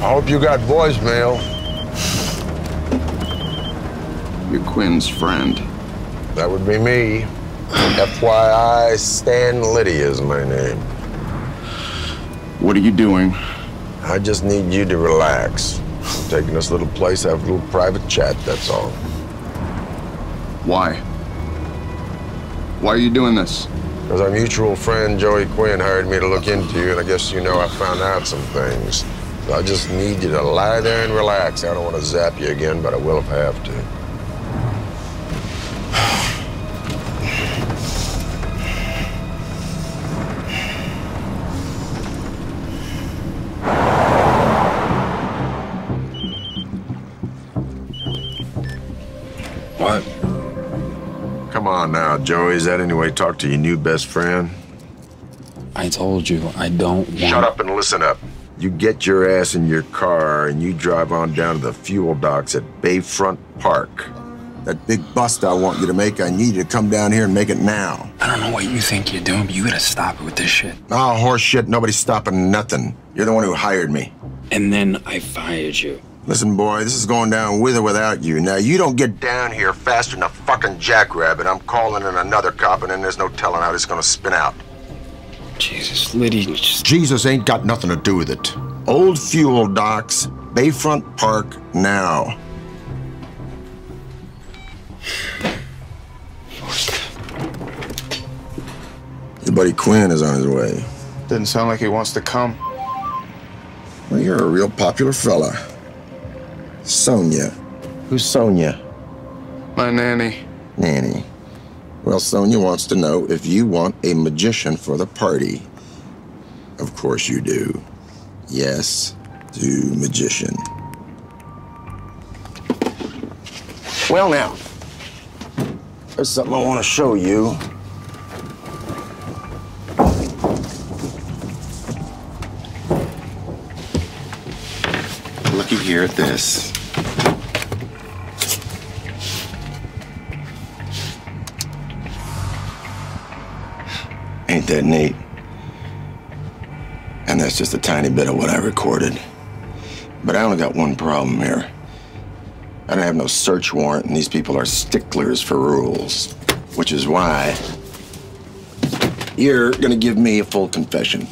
I hope you got voicemail. You're Quinn's friend. That would be me. FYI, Stan Liddy is my name. What are you doing? I just need you to relax. I'm taking this little place, have a little private chat, that's all. Why? Why are you doing this? Because our mutual friend Joey Quinn hired me to look into you, and I guess you know I found out some things. I just need you to lie there and relax. I don't want to zap you again, but I will if I have to. What? Come on now, Joey. Is that any way to talk to your new best friend? I told you I don't want. Shut up and listen up. You get your ass in your car and you drive on down to the fuel docks at Bayfront Park. That big bust I want you to make, I need you to come down here and make it now. I don't know what you think you're doing, but you gotta stop it with this shit. Oh, horse shit. Nobody's stopping nothing. You're the one who hired me. And then I fired you. Listen, boy, this is going down with or without you. Now, you don't get down here faster than a fucking jackrabbit. I'm calling in another cop, and then there's no telling how this is gonna spin out. Jesus, Liddy, just. Jesus ain't got nothing to do with it. Old fuel docks, Bayfront Park, now. Your buddy Quinn is on his way. Doesn't sound like he wants to come. Well, you're a real popular fella. Sonia. Who's Sonia? My nanny. Nanny. Well, Sonia wants to know if you want a magician for the party. Of course you do. Yes, to magician. Well, now, there's something I want to show you. Looky here at this. Ain't that neat? And that's just a tiny bit of what I recorded. But I only got one problem here. I don't have no search warrant, and these people are sticklers for rules. Which is why you're gonna give me a full confession.